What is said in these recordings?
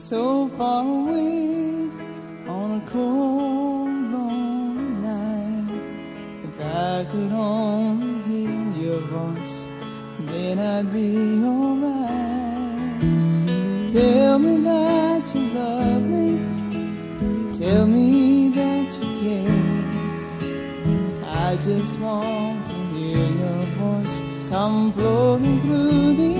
so far away on a cold, lonely night. If I could only hear your voice, then I'd be alright. Tell me that you love me. Tell me that you care. I just want to hear your voice come floating through the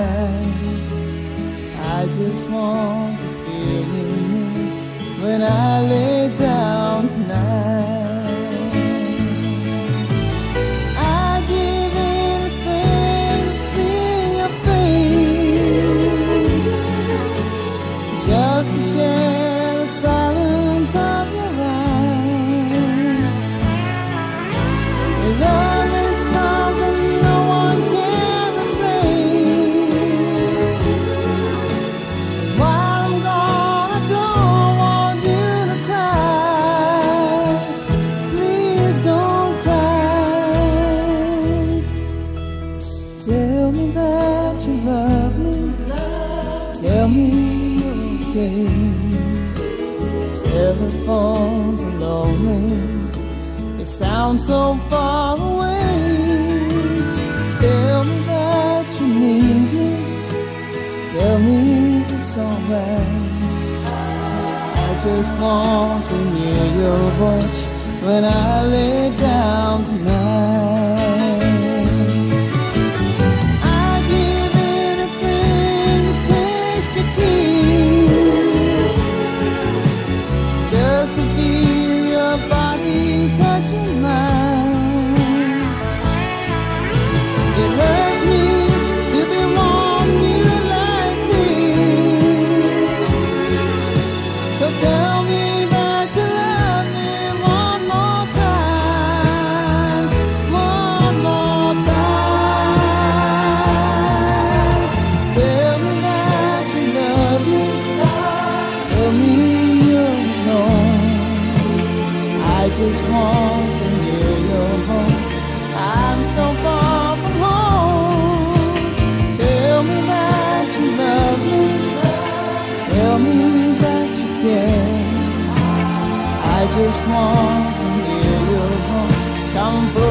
I just want to feel you near when I lay Tell me that you love me. Tell me you're okay. Telephones are lonely. It sounds so far away. Tell me that you need me. Tell me it's alright. I just want to hear your voice when I lay down tonight. just want to hear your voice. I'm so far from home. Tell me that you love me. Tell me that you care. I just want to hear your voice. Come for